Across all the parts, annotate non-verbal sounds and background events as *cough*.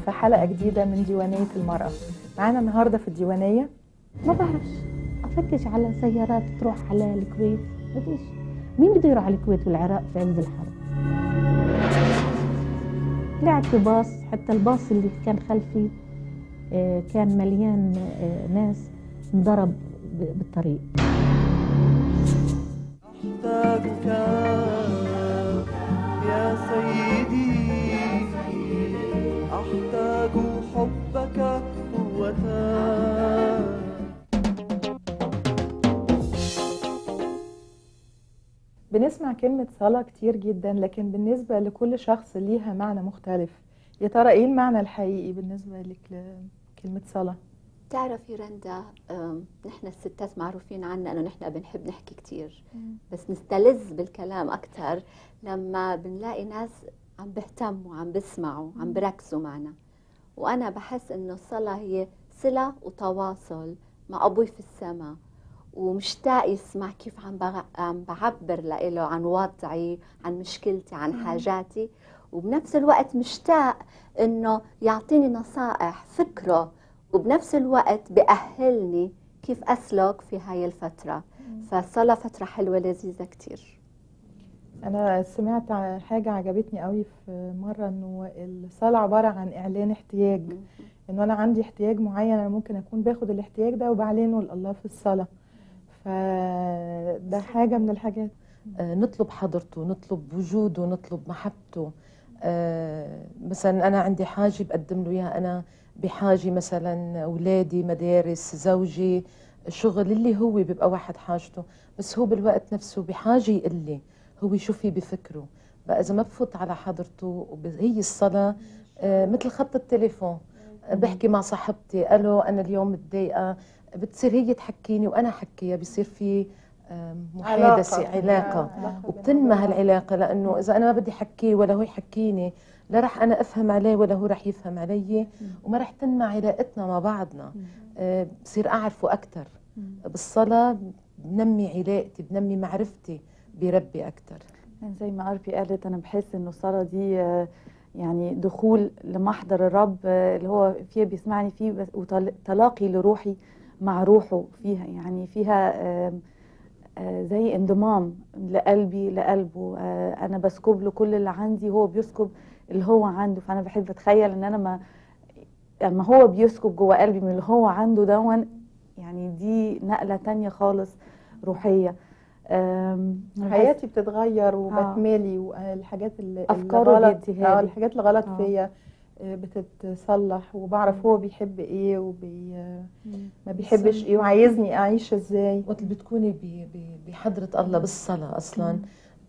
في حلقة جديدة من ديوانية المرأة. معانا النهارده في الديوانية. ما بعرفش. افتش على سيارات تروح على الكويت. ما فيش مين بده يروح على الكويت والعراق في عز الحرب طلعت بباص حتى الباص اللي كان خلفي آه، كان مليان آه، ناس انضرب بالطريق. أحتاجك يا سيدي. حبك قوة. بنسمع كلمة صلاة كتير جدا لكن بالنسبة لكل شخص ليها معنى مختلف. يا ترى إيه المعنى الحقيقي بالنسبة لك لكلمة صلاة؟ بتعرفي رندا نحن الستات معروفين عنا إنه نحن بنحب نحكي كتير. بس نستلذ بالكلام أكثر لما بنلاقي ناس عم بيهتموا عم بيسمعوا عم بركزوا معنا. وأنا بحس إنه الصلاة هي صلة وتواصل مع أبوي في السماء ومشتاق يسمع كيف عم بغ- عم بعبر له عن وضعي عن مشكلتي عن حاجاتي. وبنفس الوقت مشتاق إنه يعطيني نصائح فكرة وبنفس الوقت بأهلني كيف أسلك في هاي الفترة. فالصلاة فترة حلوة لذيذة كتير. أنا سمعت حاجة عجبتني قوي في مرة إنه الصلاة عبارة عن إعلان احتياج. انه أنا عندي احتياج معين أنا ممكن أكون باخد الاحتياج ده وبعلنه لله في الصلاة. فده حاجة من الحاجات. آه، نطلب حضرته نطلب وجوده نطلب محبته. آه، مثلا أنا عندي حاجة بقدم له إياها. أنا بحاجة مثلا أولادي مدارس زوجي شغل اللي هو بيبقى واحد حاجته. بس هو بالوقت نفسه بحاجة يقلي. هو شو في بفكره. بقى إذا ما بفوت على حضرته وب- هي الصلاة آه، مثل خط التليفون. آه، بحكي مع صاحبتي ألو أنا اليوم متضايقة. بتصير هي تحكيني وأنا أحكيها. بصير في محادثة علاقة. وبتنمى هالعلاقه لأنه إذا أنا ما بدي احكيه ولا هو يحكيني لا رح أنا أفهم عليه ولا هو رح يفهم علي. وما رح تنمى علاقتنا مع بعضنا. آه، بصير أعرفه أكثر بالصلاة بنمي علاقتي بنمي معرفتي. بربي أكثر يعني زي ما أربي قالت أنا بحس إنه الصلاة دي آه، يعني دخول لمحضر الرب آه، اللي هو فيها بيسمعني فيه وتلاقي لروحي مع روحه فيها يعني فيها آه، زي انضمام لقلبي لقلبه أنا بسكب له كل اللي عندي هو بيسكب اللي هو عنده. فأنا بحب أتخيل إن أنا ما لما هو بيسكب جوه قلبي من اللي هو عنده دون يعني دي نقلة تانية خالص بحس- حياتي بتتغير وبتمالي والحاجات اللي أفكاره اللي غلط آه. الحاجات اللي غلط آه. فيا آه، بتتصلح وبعرف هو بيحب إيه وبي آه، ما بيحبش إيه وعايزني أعيش إزاي. وقت بتكوني بحضره الله بالصلاة أصلا.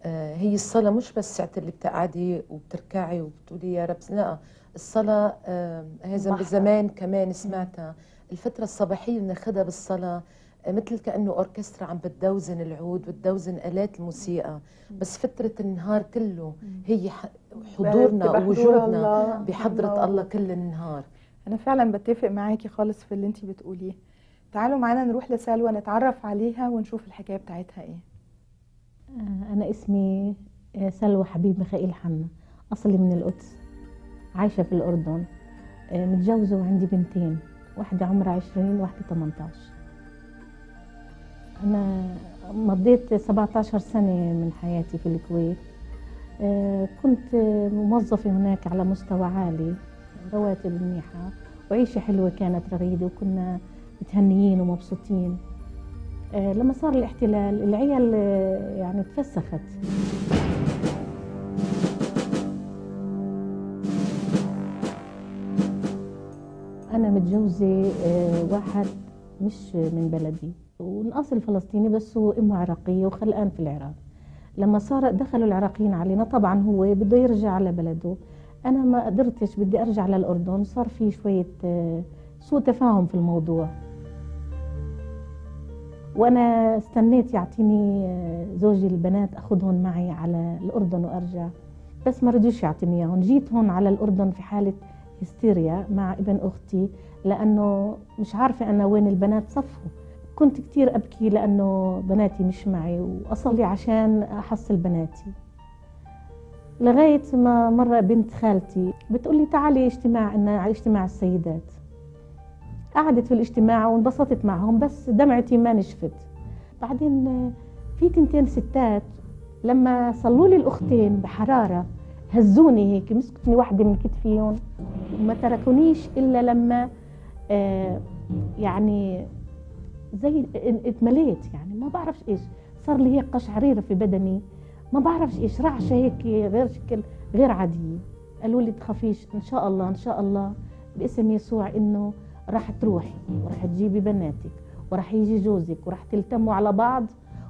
آه، هي الصلاة مش بس ساعة اللي بتقعدي وبتركعي وبتقولي يا رب لا الصلاة آه، هذا. بزمان كمان سمعتها. الفترة الصباحية بناخذها بالصلاة آه، مثل كأنه أوركسترا عم بتدوزن العود بتدوزن آلات الموسيقى بس فترة النهار كله هي ح- حضورنا ووجودنا الله. بحضرة. الله. كل النهار. أنا فعلا بتفق معاكي خالص في اللي انتي بتقوليه. تعالوا معانا نروح لسلوى نتعرف عليها ونشوف الحكاية بتاعتها إيه. آه، أنا اسمي آه، سلوى حبيب ميخائيل حنا أصلي من القدس عايشة في الأردن آه، متجوزة وعندي بنتين واحدة عمرها عشرين واحدة 18 أنا مضيت 17 سنة من حياتي في الكويت. آه، كنت موظفة هناك على مستوى عالي رواتب منيحة وعيشة حلوة كانت رغيدة وكنا متهنيين ومبسوطين. آه، لما صار الاحتلال العيال آه، يعني تفسخت. أنا متجوزة واحد مش من بلدي. ومن أصل فلسطيني بس هو أمه عراقية وخلقان في العراق. لما صار دخلوا العراقيين علينا طبعا هو بده يرجع على بلده أنا ما قدرتش بدي أرجع للأردن. صار في شوية آه، سوء تفاهم في الموضوع. وأنا استنيت يعطيني آه، زوجي البنات أخذهم معي على الأردن وأرجع. بس ما رضيش يعطيني إياهم. جيت هون على الأردن في حالة هستيريا مع ابن أختي لأنه مش عارفة أنا وين البنات صفوا. كنت كتير أبكي لأنه بناتي مش معي وأصلي عشان أحصل بناتي. لغاية ما مرة بنت خالتي بتقول لي تعالي اجتماع إن على اجتماع السيدات. قعدت في الاجتماع وانبسطت معهم بس دمعتي ما نشفت. بعدين في تنتين ستات لما صلوا لي الأختين بحرارة هزوني هيك مسكتني واحدة من كتفيهم وما تركونيش إلا لما آه، يعني زي اتمليت يعني ما بعرفش إيش. صار لي هيك قشعريرة في بدني ما بعرفش إيش. رعشة هيك غير شكل غير عادية. قالوا لي تخافيش إن شاء الله إن شاء الله باسم يسوع إنه راح تروحي وراح تجيبي بناتك وراح يجي جوزك وراح تلتموا على بعض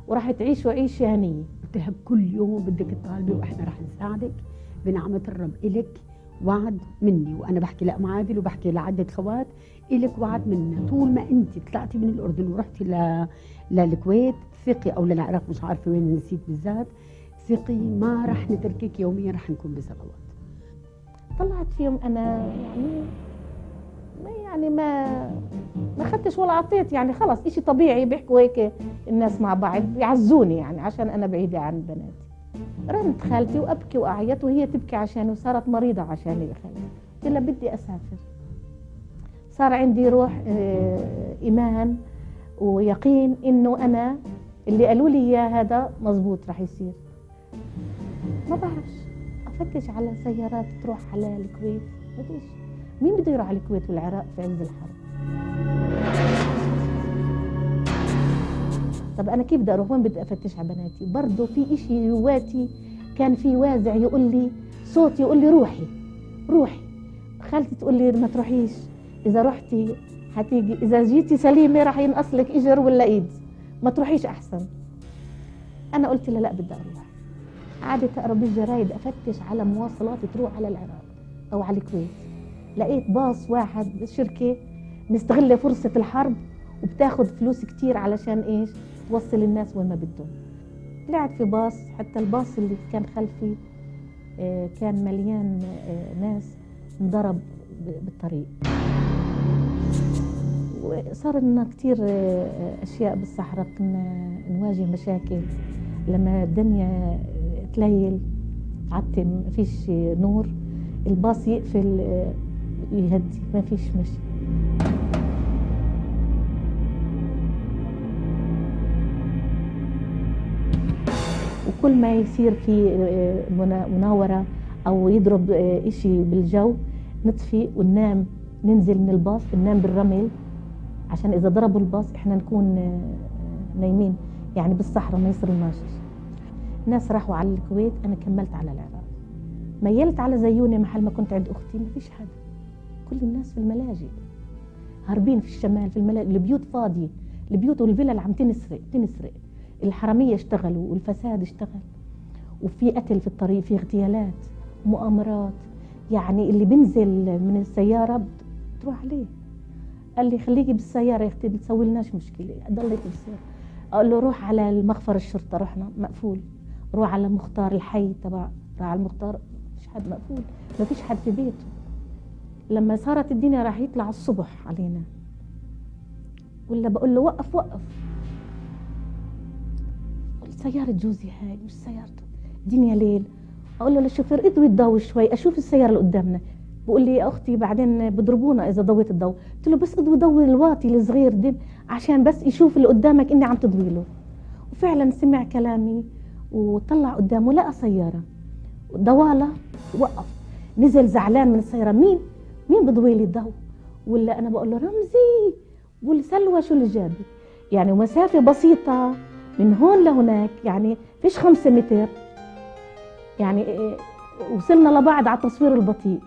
وراح تعيشوا عيشة هنية. قلت لها كل يوم بدك تطالبي وإحنا رح نساعدك بنعمة الرب إلك. وعد مني وأنا بحكي لأم وبحكي لعدة خوات إلك وعد منا. طول ما انت طلعتي من الأردن ورحتي ل... للكويت ثقي أو للعراق مش عارفة وين نسيت بالذات ثقي ما رح نتركك يوميا رح نكون بصلوات. طلعت فيهم أنا يعني ما يعني ما ما خدتش ولا عطيت يعني خلص إشي طبيعي بيحكوا هيك الناس مع بعض بيعزوني يعني عشان أنا بعيدة عن بناتي. رنت خالتي وأبكي وأعيط وهي تبكي عشاني وصارت مريضة عشاني بخالتي قلت لها بدي أسافر. صار عندي روح آه، إيمان ويقين إنه أنا اللي قالوا لي إياه هذا مزبوط رح يصير. ما بعرفش افتش على سيارات تروح على الكويت. ما مين بده يروح على الكويت والعراق في عز الحرب طب أنا كيف بدي أروح؟ وين بدي أفتش على بناتي؟ برضه في إشي جواتي كان في وازع يقول لي صوت يقول لي روحي روحي. خالتي تقول لي ما تروحيش إذا رحتي حتيجي إذا جيتي سليمة راح ينقص لك إجر ولا إيد. ما تروحيش أحسن. أنا قلت لها لا بدي أروح. قعدت اقرا بالجرايد أفتش على مواصلات تروح على العراق أو على الكويت. لقيت باص واحد شركة مستغلة فرصة الحرب وبتاخذ فلوس كتير علشان إيش؟ توصل الناس وين ما بدهم. طلعت في باص حتى الباص اللي كان خلفي آه، كان مليان آه، ناس انضرب بالطريق. وصار لنا كثير أشياء بالصحراء. كنا نواجه مشاكل. لما الدنيا تليل عتم فيش نور الباص يقفل آه، يهدي ما فيش مشي. وكل ما يصير في آه، منا- مناورة أو يضرب آه، إشي بالجو نطفي وننام ننزل من الباص ننام بالرمل. عشان إذا ضربوا الباص إحنا نكون آه، نايمين. يعني بالصحراء ما يصيرناش ناس راحوا على الكويت أنا كملت على العراق. ميلت على زيونة محل ما كنت عند أختي ما فيش حدا كل الناس في الملاجئ. هاربين في الشمال في الملاجئ البيوت فاضية. البيوت والفلل عم تنسرق تنسرق. الحرامية اشتغلوا والفساد اشتغل. وفي قتل في الطريق في اغتيالات مؤامرات. يعني اللي بنزل من السيارة بتروح عليه. قال لي خليكي بالسيارة يا أختي بتسوي لناش مشكلة. ضليت بالسيارة أقول له روح على المخفر الشرطة رحنا مقفول. روح على مختار الحي تبع روح على المختار. مش حد مقفول. ما فيش حد في بيته. لما صارت الدنيا راح يطلع الصبح علينا. ولا بقول له وقف وقف. سيارة جوزي هاي مش سيارته دنيا ليل. أقول له للشوفير اضوي الضوء شوي أشوف السيارة اللي قدامنا. بقول لي يا أختي بعدين بضربونا إذا ضويت الضوء قلت له بس اضوي ضوي الواطي الصغير دي عشان بس يشوف اللي قدامك إني عم تضوي له. وفعلا سمع كلامي وطلع قدامه لقى سيارة. ضوالة وقف. نزل زعلان من السيارة. مين؟ مين بضوي لي الضوء ولا أنا بقول له رمزي. والسلوى شو اللي جابك؟ يعني مسافة بسيطة. من هون لهناك يعني فيش خمسة متر. يعني إيه، وصلنا لبعض على التصوير البطيء.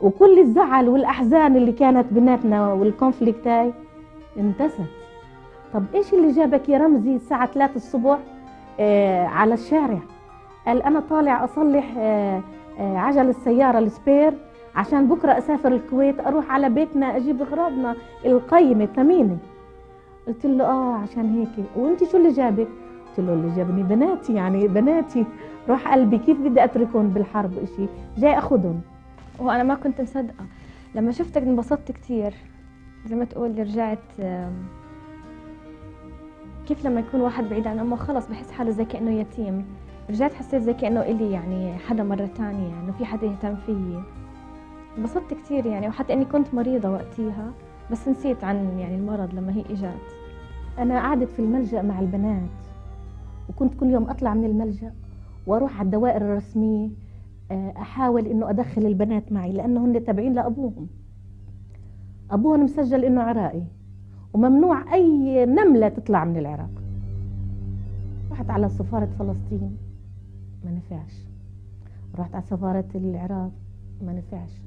وكل الزعل والأحزان اللي كانت بيناتنا وال conflict هاي انتست. طب إيش اللي جابك يا رمزي الساعة 3 الصبح آه على الشارع؟ قال أنا طالع أصلح آه آه عجل السيارة السبير عشان بكرة أسافر الكويت أروح على بيتنا أجيب أغراضنا القيمة ثمينة قلت له آه عشان هيك. وأنت شو اللي جابك؟ قلت له اللي جابني بناتي يعني بناتي. روح قلبي كيف بدي أتركهم بالحرب إشي جاي أخذهم. وأنا ما كنت مصدقة. لما شفتك انبسطت كتير. زي ما تقول رجعت كيف لما يكون واحد بعيد عن أمه؟ خلص بحس حاله زي كأنه يتيم. رجعت حسيت زي كأنه إلي يعني حدا تانية يعني إنه في حدا يهتم فيي. انبسطت كتير يعني وحتى إني كنت مريضة وقتيها. بس نسيت عن يعني المرض لما هي إجت أنا قعدت في الملجأ مع البنات وكنت كل يوم أطلع من الملجأ وأروح على الدوائر الرسمية آه، أحاول إنه أدخل البنات معي لأنه هن تابعين لأبوهم. أبوهم مسجل إنه عراقي وممنوع أي نملة تطلع من العراق. رحت على سفارة فلسطين ما نفعش. رحت على سفارة العراق ما نفعش.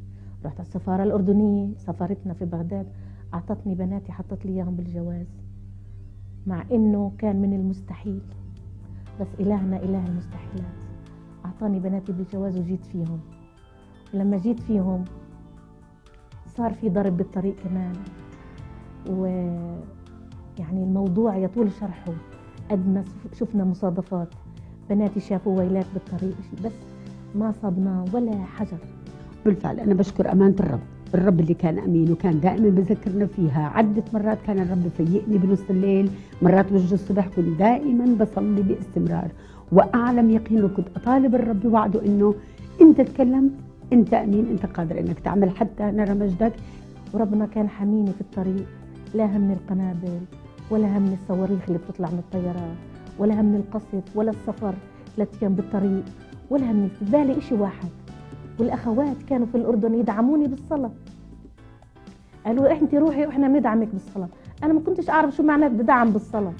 رحت على السفارة الأردنية سفارتنا في بغداد. أعطتني بناتي حطت لي إياهم بالجواز مع إنه كان من المستحيل. بس إلهنا إله المستحيلات. أعطاني بناتي بالجواز وجيت فيهم. ولما جيت فيهم صار في ضرب بالطريق كمان. و يعني الموضوع يطول شرحه. قد ما شفنا مصادفات. بناتي شافوا ويلات بالطريق. بس ما صبنا ولا حجر. بالفعل أنا بشكر أمانة الرب. الرب اللي كان أمين وكان دائما بذكرنا فيها. عدة مرات كان الرب يفيقني بنص الليل مرات وجه الصبح كنت دائما بصلي باستمرار. وأعلم يقين وكنت أطالب الرب بوعده إنه أنت تكلمت أنت أمين أنت قادر إنك تعمل حتى نرى مجدك. وربنا كان حميني في الطريق لا همني القنابل ولا همني الصواريخ اللي بتطلع من الطيارات ولا همني القصف ولا السفر ثلاث أيام بالطريق ولا همني في بالي شيء واحد. والأخوات كانوا في الأردن يدعموني بالصلاة. قالوا أنت روحي وإحنا بندعمك بالصلاة. أنا ما كنتش أعرف شو معنى بدعم بالصلاة.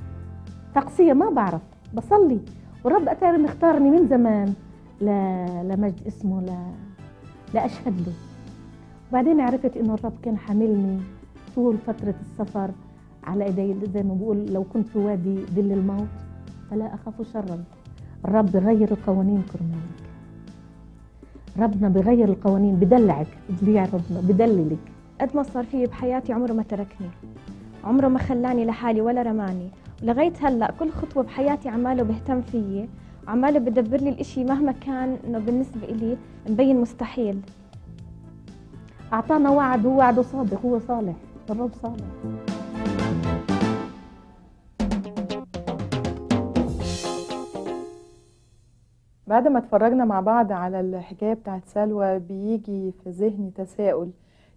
تقصية ما بعرف بصلي. والرب أتاري مختارني من زمان ل... لمجد اسمه ل... لاشهد له. بعدين عرفت إنه الرب كان حاملني طول فترة السفر على إيدي زي ما بقول لو كنت في وادي ظل الموت فلا أخاف شرا. الرب بغير القوانين كرمالك ربنا بغير القوانين بدلعك بدليع ربنا بدللك. قد ما صار فيه بحياتي عمره ما تركني. عمره ما خلاني لحالي ولا رماني. ولغاية هلأ كل خطوة بحياتي عماله بهتم فيي وعماله بدبر لي الإشي مهما كان إنه بالنسبة إلي مبين مستحيل. أعطانا وعد هو وعده صادق هو صالح الرب صالح. بعد ما اتفرجنا مع بعض على الحكاية بتاعت سلوى بيجي في ذهني تساؤل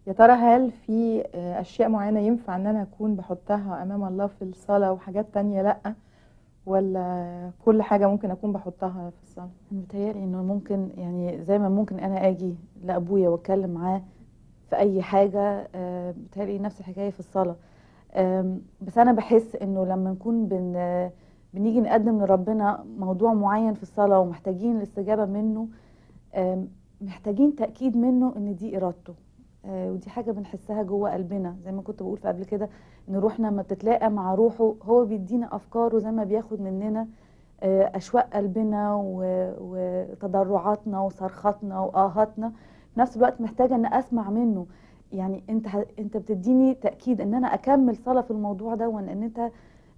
يا ترى هل في آه، أشياء معينة ينفع إن أنا أكون بحطها أمام الله في الصلاة وحاجات تانية لأ؟ ولا كل حاجة ممكن أكون بحطها في الصلاة؟ متهيألي إنه ممكن يعني زي ما ممكن أنا أجي لأبويا وأتكلم معاه في أي حاجة آه، بتهيألي نفس الحكاية في الصلاة. بس أنا بحس إنه لما نكون بن بنيجي نقدم لربنا موضوع معين في الصلاة ومحتاجين الاستجابة منه محتاجين تأكيد منه إن دي إرادته. آه، ودي حاجة بنحسها جوه قلبنا. زي ما كنت بقول في قبل كده إن روحنا لما بتتلاقى مع روحه هو بيدينا أفكاره زي ما بياخد مننا آه، أشواق قلبنا وتضرعاتنا وصرخاتنا وآهاتنا. في نفس الوقت محتاجة إن أسمع منه. يعني أنت ه- أنت بتديني تأكيد إن أنا أكمل صلاة في الموضوع ده أنت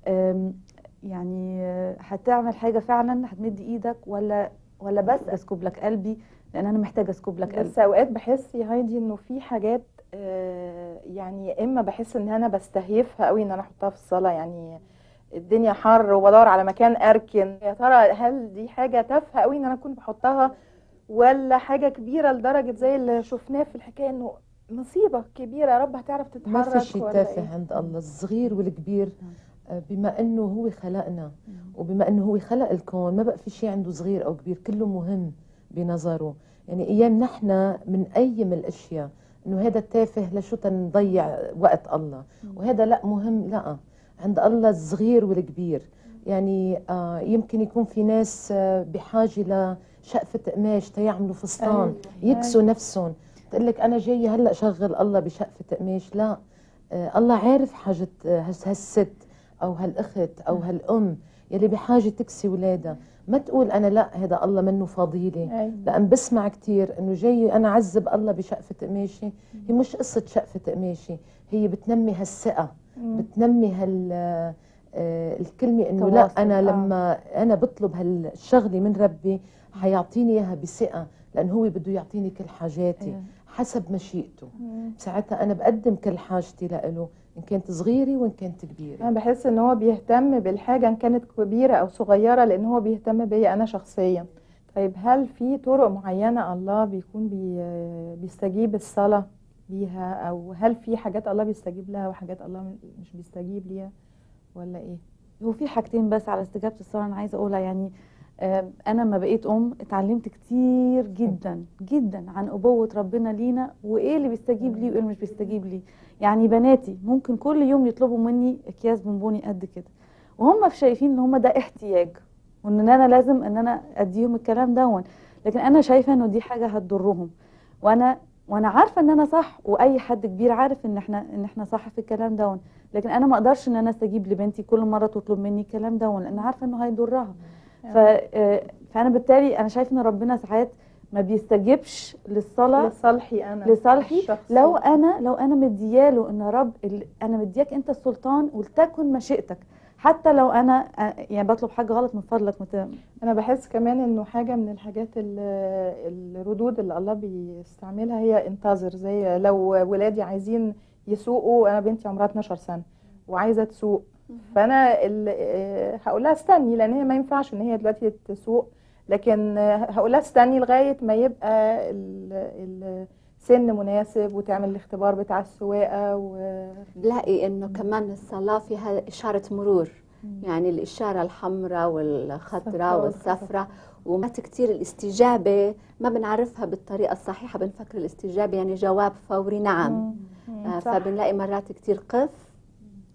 آم، يعني هتعمل حاجة فعلا هتمد إيدك ولا ولا بس أسكب لك قلبي؟ لأن أنا محتاجة أسكب لك قلبي. بس أوقات بحس يا هايدي إنه في حاجات آه، يعني يا إما بحس إن أنا بستهيفها قوي إن أنا أحطها في الصلاة يعني الدنيا حر وبدور على مكان أركن. يا ترى هل دي حاجة تافهة قوي إن أنا أكون بحطها؟ ولا حاجة كبيرة لدرجة زي اللي شفناه في الحكاية إنه مصيبة كبيرة يا رب هتعرف تتحرك ما في شيء ولا تافه إيه؟ عند الله الصغير والكبير. آه، بما إنه هو خلقنا وبما إنه هو خلق الكون ما بقى في شيء عنده صغير أو كبير كله مهم بنظره. يعني أيام نحن من ايم الأشياء إنه هذا تافه لشو تنضيع وقت الله. وهذا لا مهم لا. عند الله الصغير والكبير. يعني آه يمكن يكون في ناس آه بحاجة لشقفه قماش تيعملوا فستان يكسوا نفسهم. تقول لك أنا جاية هلأ شغل الله بشقفة قماش لا. آه الله عارف حاجة آه، هس- هالست. أو هالأخت أو هالأم يلي بحاجة تكسي ولادها. ما تقول أنا لا هذا الله منه فضيله أيوة. لأن بسمع كثير إنه جاي أنا عذب الله بشقفه قماشي هي مش قصة شقفه قماشي هي بتنمي هالثقة بتنمي هال آه، الكلمة إنه لا أنا آه. لما أنا بطلب هالشغلة من ربي حيعطيني إياها بثقة لأنه هو بده يعطيني كل حاجاتي أيوة. حسب مشيئته. ساعتها أنا بقدم كل حاجتي لإله. إن كانت صغيرة وإن كانت كبيرة. أنا بحس إن هو بيهتم بالحاجة إن كانت كبيرة أو صغيرة لأن هو بيهتم بيا أنا شخصيا. طيب هل في طرق معينة الله بيكون بي بيستجيب الصلاة بيها؟ أو هل في حاجات الله بيستجيب لها وحاجات الله مش بيستجيب ليها؟ ولا إيه؟ هو في حاجتين بس على استجابة الصلاة أنا عايزة أقولها. يعني آه، أنا لما بقيت أم اتعلمت كتير جدا جدا عن أبوة ربنا لينا وإيه اللي بيستجيب لي وإيه اللي مش بيستجيب لي يعني بناتي ممكن كل يوم يطلبوا مني أكياس بونبوني قد كده. وهم شايفين إن هم ده احتياج وإن أنا لازم إن أنا أديهم الكلام دون. لكن أنا شايفة إنه دي حاجة هتضرهم. وأنا وأنا عارفة إن أنا صح وأي حد كبير عارف إن إحنا إن إحنا صح في الكلام دون. لكن أنا ما أقدرش إن أنا أستجيب لبنتي كل مرة تطلب مني الكلام دون لأن عارفة إنه هيضرها. آه، فأنا بالتالي أنا شايفة إن ربنا ساعات ما بيستجيبش للصلاة لصالحي أنا لصالحي. الشخصي. لو أنا لو أنا مدياله إن يا رب ال- أنا مدياك أنت السلطان ولتكن مشيئتك. حتى لو أنا آه، يعني بطلب حاجة غلط من فضلك مت... أنا بحس كمان إنه حاجة من الحاجات ال- الردود اللي الله بيستعملها هي انتظر زي لو ولادي عايزين يسوقوا أنا بنتي عمرها 12 سنة وعايزة تسوق. فأنا آه، هقول لها استني لأن هي ما ينفعش إن هي دلوقتي تسوق. لكن آه، هقول لها استني لغاية ما يبقى ال- السن مناسب وتعمل الاختبار بتاع السواقة و بلاقي إنه كمان الصلاة فيها إشارة مرور. يعني الإشارة الحمراء والخضراء الصفراء والصفراء ومات كتير الاستجابة ما بنعرفها بالطريقة الصحيحة بنفكر الاستجابة يعني جواب فوري نعم. آه، صح. فبنلاقي مرات كتير قف.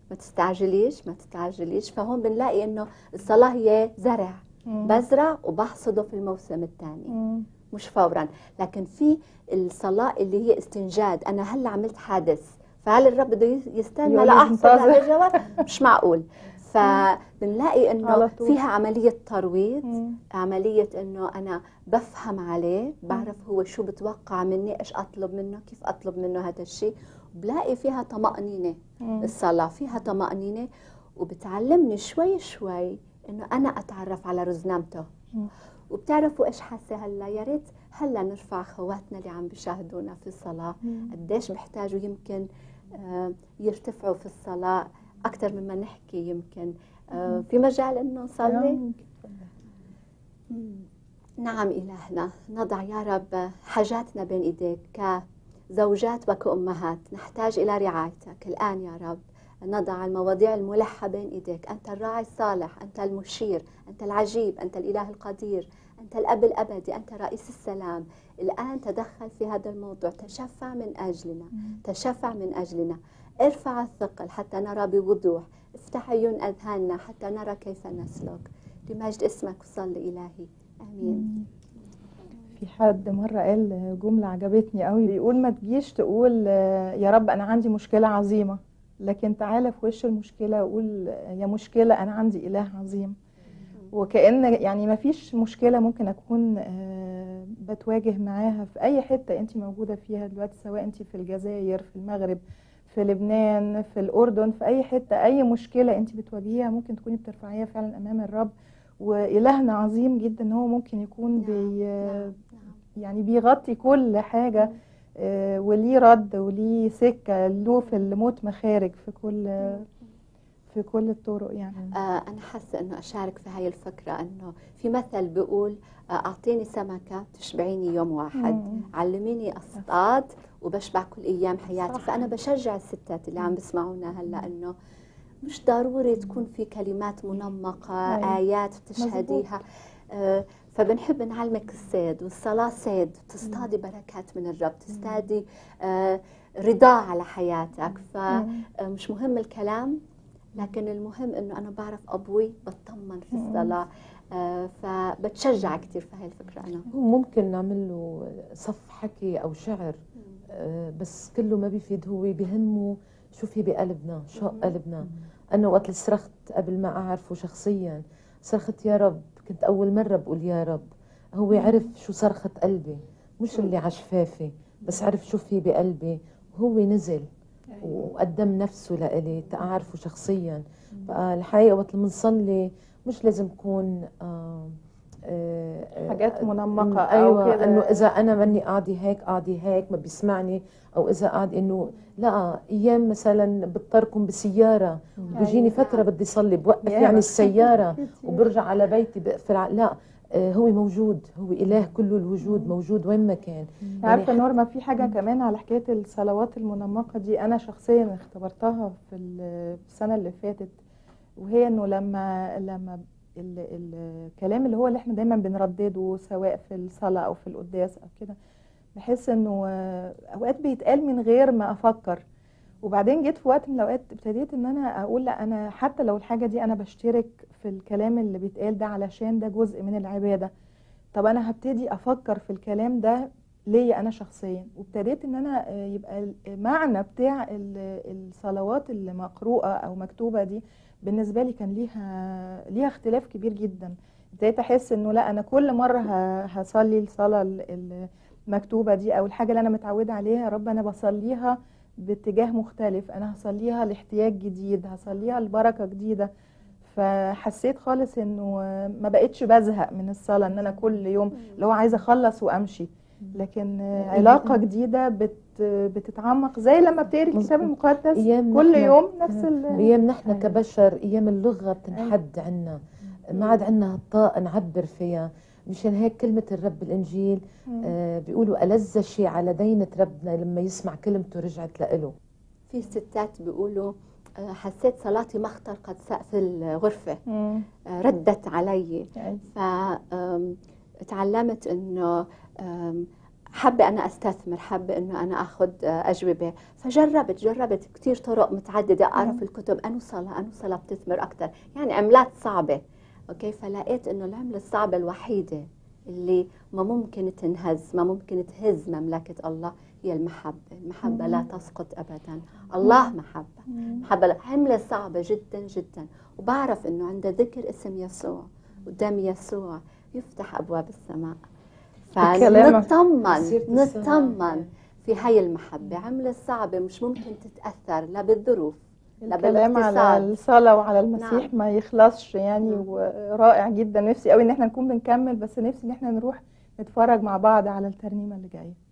ما تستعجليش ما تستعجليش فهون بنلاقي إنه الصلاة هي زرع مم. بزرع وبحصده في الموسم الثاني. مش فورا لكن في الصلاة اللي هي استنجاد أنا هلأ عملت حادث فهل الرب بده يستنى يقول لا لي أحصل انتظر. على الجواب مش معقول *laughs* فبنلاقي إنه. فيها عملية ترويض مم. عملية إنه أنا بفهم عليه بعرف هو شو بتوقع مني إيش أطلب منه كيف أطلب منه هذا الشيء بلاقي فيها طمأنينة. الصلاة فيها طمأنينة وبتعلمني شوي شوي إنه أنا أتعرف على رزنامته. وبتعرفوا إيش حاسة هلا؟ يا ريت هلا نرفع خواتنا اللي عم بيشاهدونا في الصلاة. مم. قديش بيحتاجوا يمكن آه، يرتفعوا في الصلاة. أكثر مما نحكي يمكن. آه، في مجال إنه نصلي. نعم إلهنا. نضع يا رب حاجاتنا بين إيديك. كزوجات وكأمهات نحتاج إلى رعايتك. الآن يا رب نضع المواضيع الملحة بين إيديك. أنت الراعي الصالح أنت المشير أنت العجيب أنت الإله القدير أنت الأب الأبدي أنت رئيس السلام. الآن تدخل في هذا الموضوع تشفع من أجلنا تشفع من أجلنا. ارفع الثقل حتى نرى بوضوح. افتح عيون أذهاننا حتى نرى كيف نسلك. لمجد اسمك وصلي إلهي. آمين. في حد مرة قال جملة عجبتني قوي. بيقول ما تجيش تقول آه، يا رب أنا عندي مشكلة عظيمة لكن تعالى في وش المشكلة وقول يا مشكلة أنا عندي إله عظيم. وكأن يعني ما فيش مشكلة ممكن أكون آه، بتواجه معاها في أي حتة أنت موجودة فيها دلوقتي سواء أنت في الجزائر في المغرب في لبنان في الأردن في أي حتة أي مشكلة أنت بتواجهيها ممكن تكوني بترفعيها فعلا أمام الرب. وإلهنا عظيم جدا هو ممكن يكون نعم، بي نعم. يعني بيغطي كل حاجة آه، وليه رد وليه سكة له في الموت مخارج في كل في كل الطرق يعني آه أنا حاسة إنه أشارك في هاي الفكرة إنه في مثل بيقول آه أعطيني سمكة تشبعيني يوم واحد مم. علميني أصطاد وبشبع كل أيام حياتي صح. فأنا بشجع الستات اللي عم بيسمعونا هلأ إنه مش ضروري تكون في كلمات منمقة أيوة. آيات بتشهديها آه فبنحب نعلمك الصيد والصلاة صيد تصطادي بركات من الرب تصطادي آه رضا على حياتك. فمش مهم الكلام لكن المهم إنه أنا بعرف أبوي بطمن في الصلاة. آه فبتشجع كثير في هاي الفكرة أنا. ممكن نعمل له صف حكي أو شعر آه، بس كله ما بيفيد هو بهمه شو في بقلبنا شو قلبنا. أنا وقت صرخت قبل ما أعرفه شخصيا صرخت يا رب كنت أول مرة بقول يا رب. هو عرف شو صرخة قلبي مش اللي على شفافي بس عرف شو في بقلبي. وهو نزل وقدم نفسه لإلي تأعرفه شخصيا. فالحقيقة وقت اللي بنصلي مش لازم يكون آه، حاجات منمقة أيوه أو كده. إنه إذا أنا ماني قاعدة هيك قاعدة هيك ما بيسمعني أو إذا قاعد إنه لا أيام مثلا بضطركم بسيارة بيجيني فترة بدي صلي بوقف. يعني السيارة *laughs* وبرجع على بيتي بقفل لا آه، هو موجود هو إله كل الوجود موجود وين ما كان. عارفة يعني نورما في حاجة كمان على حكاية الصلوات المنمقة دي أنا شخصيا اختبرتها في ال- السنة اللي فاتت وهي إنه لما لما الكلام اللي هو اللي إحنا دايما بنردده سواء في الصلاة أو في القداس أو كده. بحس إنه أوقات بيتقال من غير ما أفكر. وبعدين جيت في وقت من الأوقات ابتديت إن أنا أقول لأ أنا حتى لو الحاجة دي أنا بشترك في الكلام اللي بيتقال ده علشان ده جزء من العبادة. طب أنا هبتدي أفكر في الكلام ده ليا أنا شخصيا. وابتديت إن أنا آه، يبقى المعنى بتاع ال- الصلوات اللي مقروءة أو مكتوبة دي بالنسبة لي كان ليها ليها اختلاف كبير جدا. ابتديت أحس إنه لأ أنا كل مرة هصلي الصلاة ال- المكتوبة دي أو الحاجة اللي أنا متعودة عليها يا رب أنا بصليها باتجاه مختلف. أنا هصليها لاحتياج جديد هصليها لبركة جديدة. فحسيت خالص إنه ما بقتش بزهق من الصلاة إن أنا كل يوم اللي هو عايزة أخلص وأمشي. لكن علاقة جديدة بت بتتعمق زي لما بتقري الكتاب المقدس كل يوم نفس ال أيام نحن كبشر أيام اللغة بتنحد عنا. ما عاد عنا الطاقه نعبر فيها. مشان هيك كلمة الرب بالانجيل آه بيقولوا ألذ شيء على دينة ربنا لما يسمع كلمته رجعت لإله. في ستات بيقولوا آه، حسيت صلاتي ما اخترقت سقف الغرفة. مم. آه، ردت علي. يعني. فتعلمت إنه حابة أنا أستثمر حابة إنه أنا أخذ آه، أجوبة. فجربت جربت كتير طرق متعددة أقرأ في الكتب أنو صلاة أنو صلاة بتثمر أكثر يعني عملات صعبة أوكي؟ فلقيت إنه العملة الصعبة الوحيدة اللي ما ممكن تنهز ما ممكن تهز مملكة الله هي المحبة. المحبة لا تسقط أبدا. الله محبة. محبة عملة صعبة جدا جدا. وبعرف إنه عند ذكر اسم يسوع ودم يسوع يفتح أبواب السماء. فنطمن. نطمن في هاي المحبة عملة صعبة مش ممكن تتأثر لا بالظروف لا الكلام على الصلاة وعلى المسيح نعم. ما يخلصش يعني نعم. ورائع جدا نفسي قوي إن إحنا نكون بنكمل بس نفسي إن إحنا نروح نتفرج مع بعض على الترنيمة اللي جاية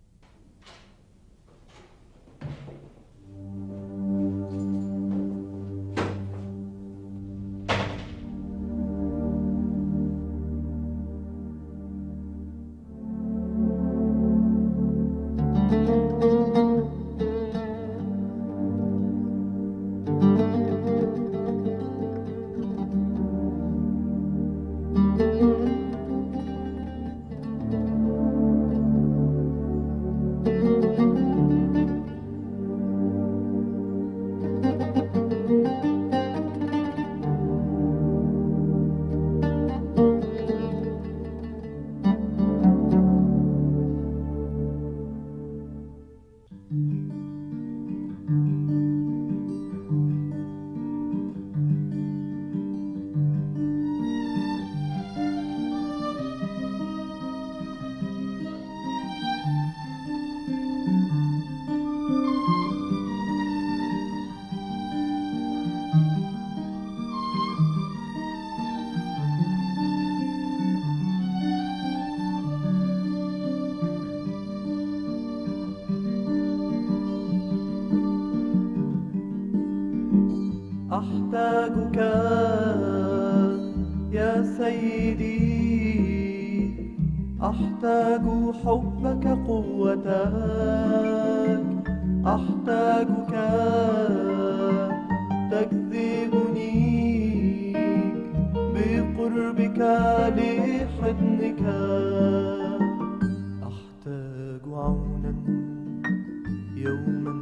يوما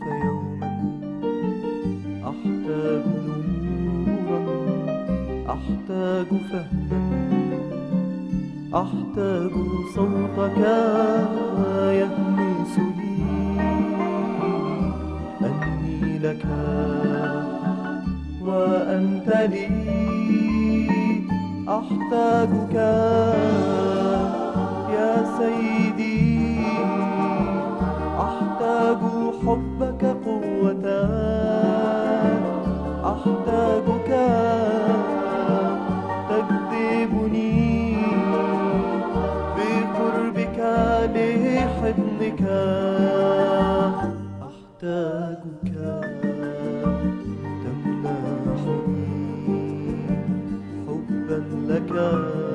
فيوما أحتاج نورا أحتاج فهما أحتاج صوتك يهمس لي. أني لك وأنت لي. أحتاجك يا سيدي. أحتاج حبك قوة. أحتاجك تجذبني بقربك لحضنك أحتاجك تمنحني حبا لك.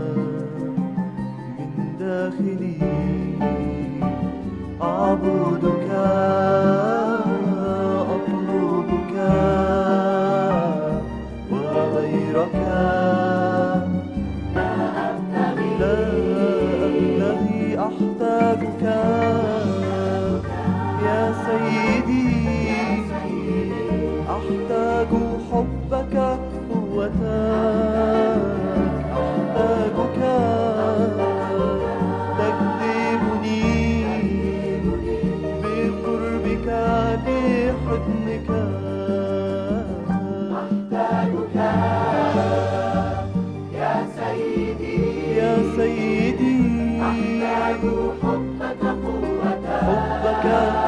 love.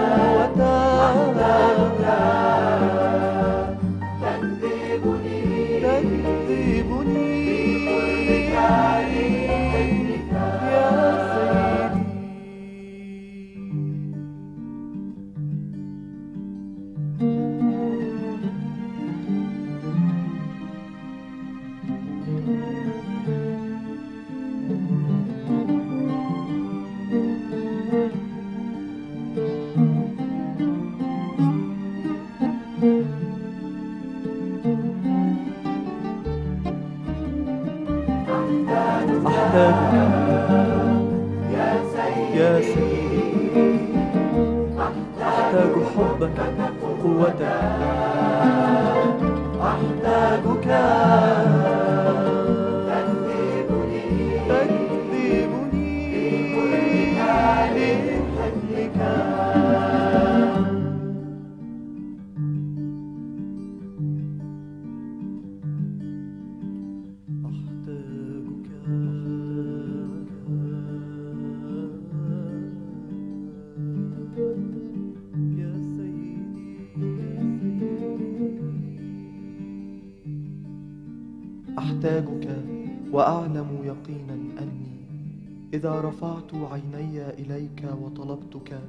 ورفعت عيني إليك وطلبتك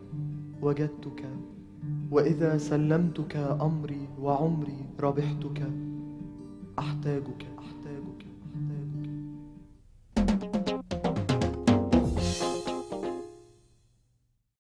وجدتك وإذا سلمتك أمري وعمري ربحتك أحتاجك.